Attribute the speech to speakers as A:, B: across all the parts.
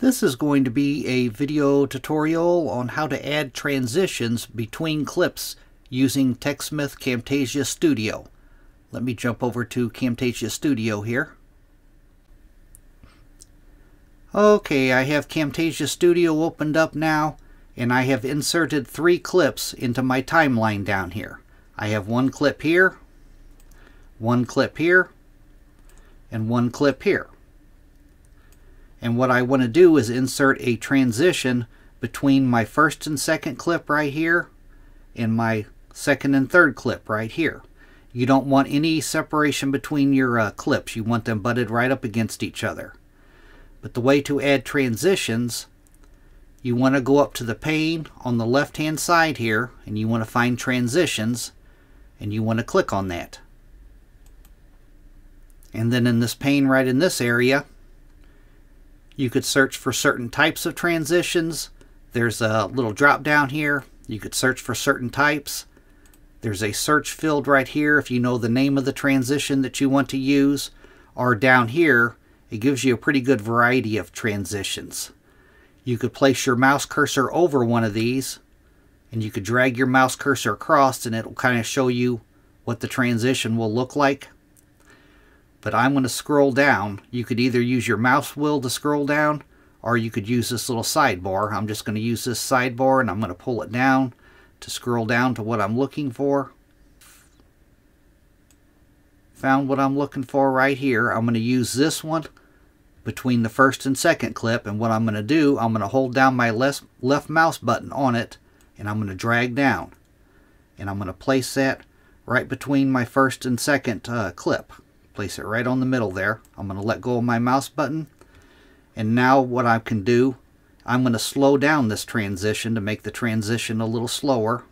A: This is going to be a video tutorial on how to add transitions between clips using TechSmith Camtasia Studio. Let me jump over to Camtasia Studio here. Okay, I have Camtasia Studio opened up now and I have inserted three clips into my timeline down here. I have one clip here, one clip here, and one clip here. And what I want to do is insert a transition between my first and second clip right here and my second and third clip right here. You don't want any separation between your uh, clips. You want them butted right up against each other. But the way to add transitions, you want to go up to the pane on the left hand side here and you want to find transitions and you want to click on that. And then in this pane right in this area, you could search for certain types of transitions. There's a little drop down here. You could search for certain types. There's a search field right here if you know the name of the transition that you want to use. Or down here, it gives you a pretty good variety of transitions. You could place your mouse cursor over one of these and you could drag your mouse cursor across and it'll kind of show you what the transition will look like but I'm going to scroll down. You could either use your mouse wheel to scroll down or you could use this little sidebar. I'm just going to use this sidebar and I'm going to pull it down to scroll down to what I'm looking for. Found what I'm looking for right here. I'm going to use this one between the first and second clip and what I'm going to do, I'm going to hold down my left, mouse button on it and I'm going to drag down. And I'm going to place that right between my first and second uh, clip. Place it right on the middle there. I'm going to let go of my mouse button. And now what I can do, I'm going to slow down this transition to make the transition a little slower.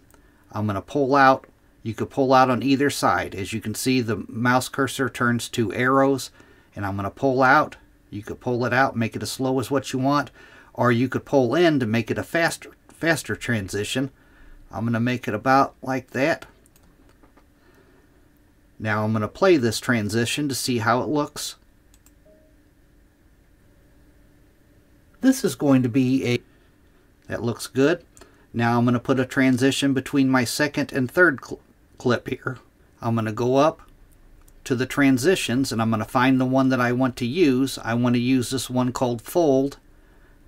A: I'm going to pull out. You could pull out on either side. As you can see, the mouse cursor turns to arrows. And I'm going to pull out. You could pull it out, make it as slow as what you want. Or you could pull in to make it a faster, faster transition. I'm going to make it about like that. Now I'm going to play this transition to see how it looks. This is going to be a... That looks good. Now I'm going to put a transition between my second and third cl clip here. I'm going to go up to the transitions and I'm going to find the one that I want to use. I want to use this one called Fold.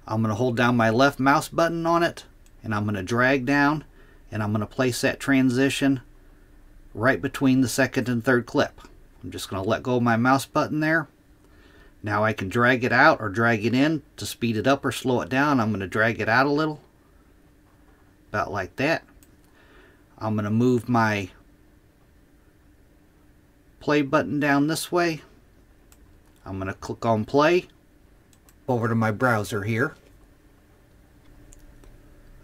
A: I'm going to hold down my left mouse button on it and I'm going to drag down and I'm going to place that transition right between the second and third clip. I'm just going to let go of my mouse button there. Now I can drag it out or drag it in to speed it up or slow it down. I'm going to drag it out a little. About like that. I'm going to move my play button down this way. I'm going to click on play. Over to my browser here.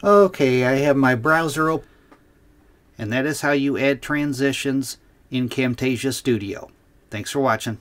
A: Okay, I have my browser open. And that is how you add transitions in Camtasia Studio. Thanks for watching.